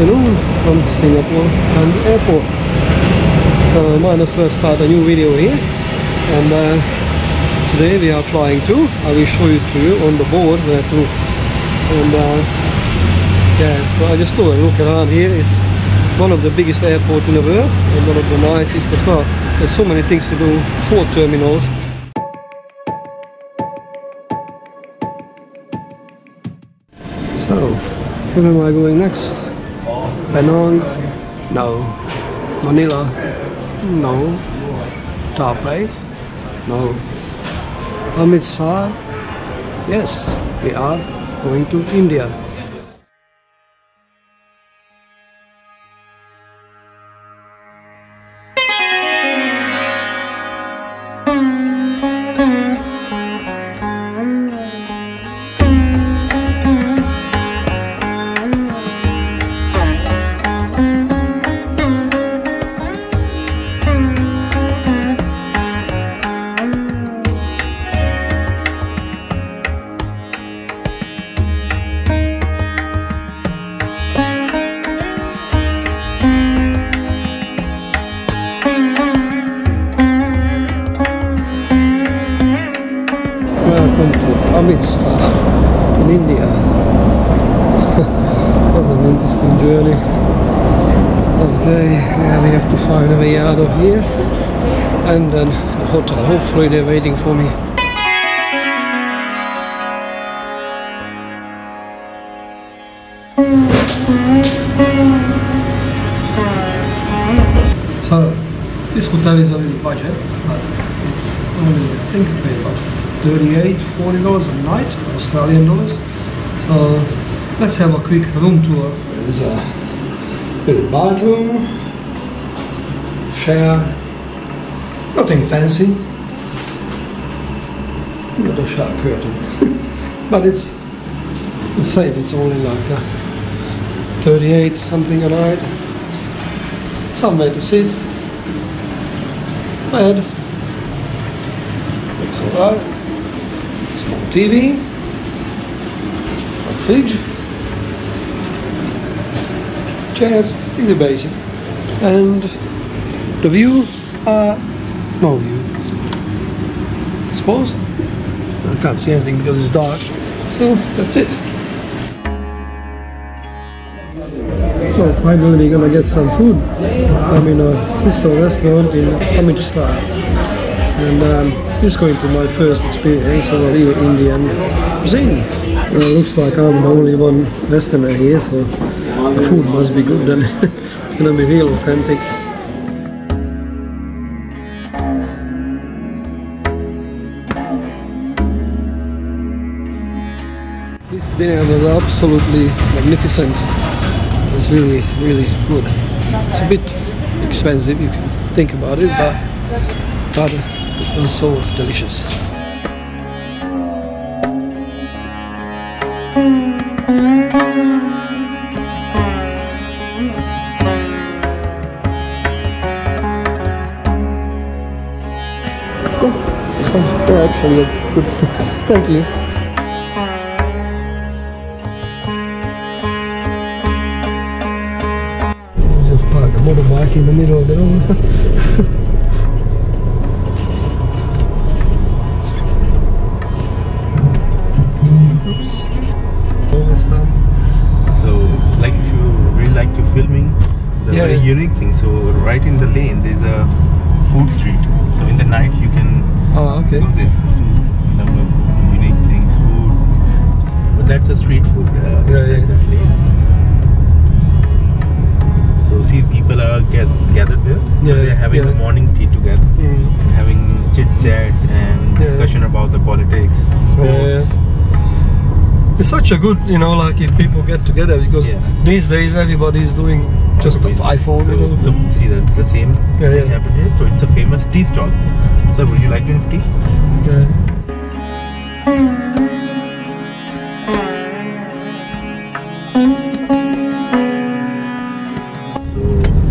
afternoon from Singapore Changi Airport. So I might as well start a new video here. And uh, today we are flying to. I will show it to you on the board where to. And uh, yeah, so I just thought look around here. It's one of the biggest airports in the world and one of the nicest as well. There's so many things to do, four terminals. So, where am I going next? Penang? No. Manila? No. Taipei? No. Amritsar? Yes, we are going to India. In India. That's an interesting journey. Okay, now we have to find a way out of here and then the hotel. Hopefully they're waiting for me. So this hotel is a little budget, but it's only I think paid 38 40 dollars a night Australian dollars. So let's have a quick room tour. There's a little bathroom, shower, nothing fancy. Not a shower curtain, but it's the same. It's only like a 38 something a night. Somewhere to sit. Bed. Looks alright. TV. A fridge. Chairs. Really basic. And the view, uh, no view. I suppose. I can't see anything because it's dark. So that's it. So finally we're gonna get some food. I'm in a Crystal restaurant in Amritsar. And um, this is going to be my first experience of a real Indian cuisine. Well, it looks like I'm the only one Westerner here, so the food must be good and it's gonna be real authentic. This dinner was absolutely magnificent. It's really, really good. It's a bit expensive if you think about it, but but it was so delicious. Oh, oh, yeah, they're actually good. Thank you. Just park a motorbike in the middle of the road. street. So, in the night, you can Oh, okay. go there film the unique things, food. But that's a street food. Uh, Yeah, inside yeah. So, see, people are get, gathered there. So, Yeah, they're having yeah. a morning tea together, Mm. having chit chat and discussion about the politics, sports. It's such a good, you know, like if people get together because Yeah. these days everybody's doing just an iPhone, So, you know. so see the, the same Yeah, thing yeah. happened here. So it's a famous tea stall. So would you like to have tea? Yeah.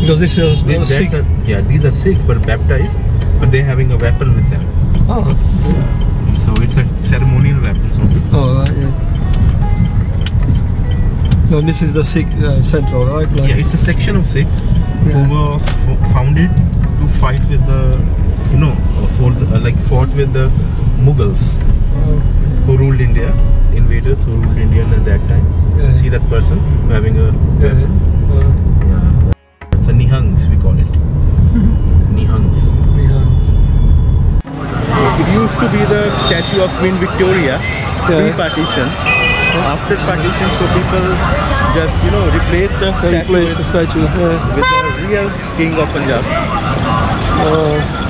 Because this is they, uh, that's a, yeah, these are Sikh but baptized, but they're having a weapon with them. Oh, Yeah. So it's a ceremonial weapon. So oh, right, yeah. No, this is the Sikh uh, central, right? Like, Yeah, it's a section of Sikh Yeah. who was fo- founded to fight with the, you know, uh, for the, uh, like fought with the Mughals uh, who ruled India, invaders who ruled India at that time. Yeah. See that person having a yeah, uh, Yeah. It's a Nihangs, we call it. Nihangs. Nihans. It used to be the statue of Queen Victoria Yeah. pre-partition. After partition, so people just you know replaced the They statue replaced the with, statue. Yeah. with the real king of Punjab. Uh,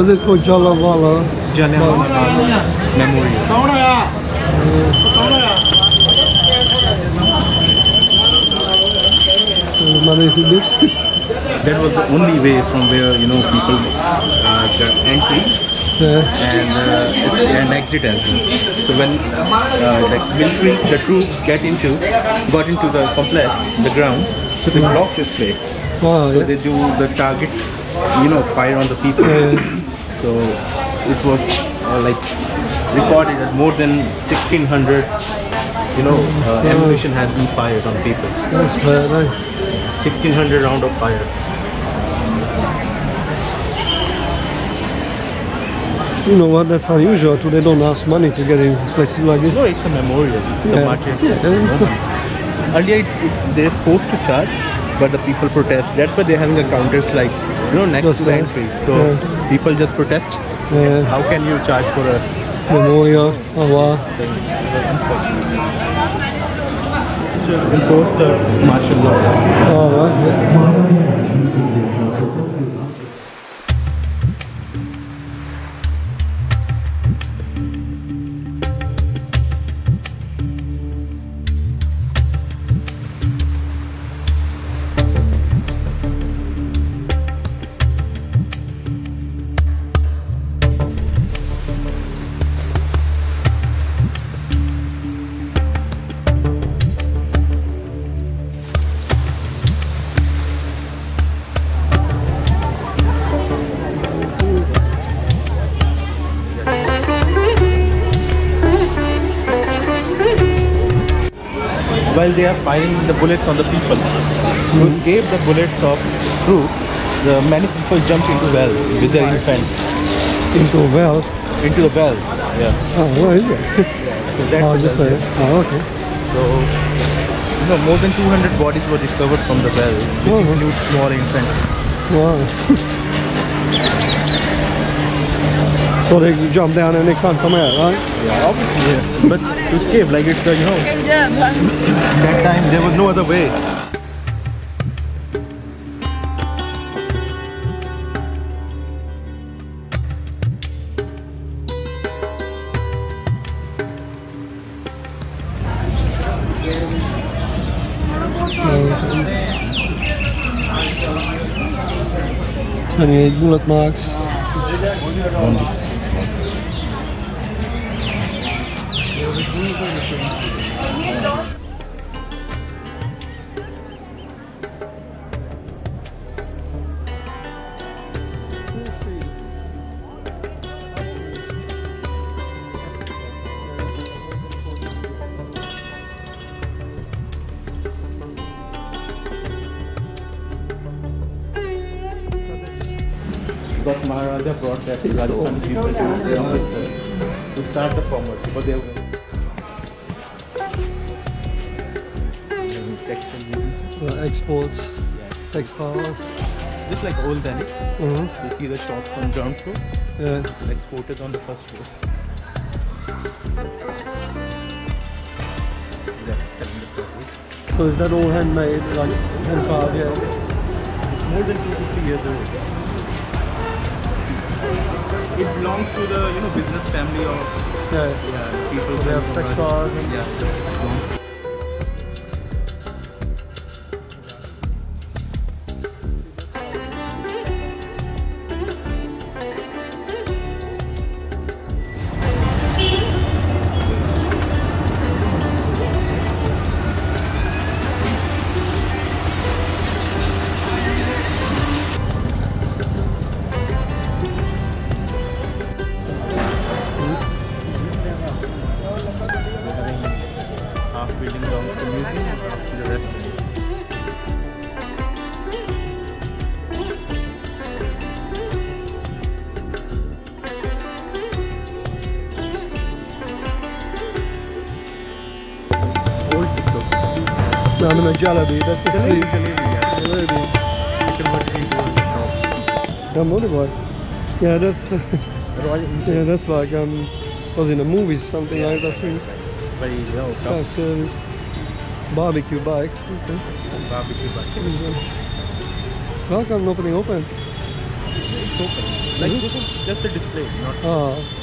was it called Jalawala? Memorial. Mother is this? That was the only way from where you know people uh, got entry yeah. and uh, it's an exit as well. So when uh, the military, the troops get into, got into the complex, the ground, so they block this place. Wow, So yeah. they do the target, you know, fire on the people. Yeah. So it was uh, like recorded that more than 1600, you know, uh, ammunition has been fired on people. That's bad, eh? 1600 round of fire. You know what? That's unusual too. They don't ask money to get in places like this. No, it's a memorial. It's Yeah. a martyr. Yeah. Earlier, it, it, they're supposed to charge, but the people protest. That's why they're having a counters like, you know, next to the like- entry. So yeah. people just protest. Yeah. How can you charge for a Memorial. Oh wow. Just impose the martial law. Oh, right. Firing the bullets on the people, to escape the bullets of troops, the many people jumped into well with their infants. Into a well. Into the well. Yeah. Oh, where is it? So oh, just well there. Oh, okay. So, you know, more than 200 bodies were discovered from the well, which Oh. includes small infants. Wow. so they jump down and they can't come out, right? Yeah, obviously. Yeah. But to escape, like it's the, you know, that time there was no other way. Mountains. 28 bullet because Maharaja brought that to Rajasthan people to, start the commerce. But they The exports, textile. just like old Delhi. Uh-huh. You see the shops on ground floor, Yeah. exported on the first floor. That's telling the story. So is that all handmade, like hand carved? Yeah. more than two to three years old. It belongs to the you know business family of Yeah. yeah people. they have textiles and- yeah. It belongs- half building belongs to museum to the restaurant. Old TikTok. No, I mean a jalebi, that's the Jalebi, sweet. jalebi, yeah. Jalebi. They converted into a shop. Yeah, motorbike. Yeah, that's Royal yeah, that's like um was in a movie something like that. Seen Very well self service barbecue bike. Okay. barbecue bike. So how come open? It's open. Like this is just a display, not Ah,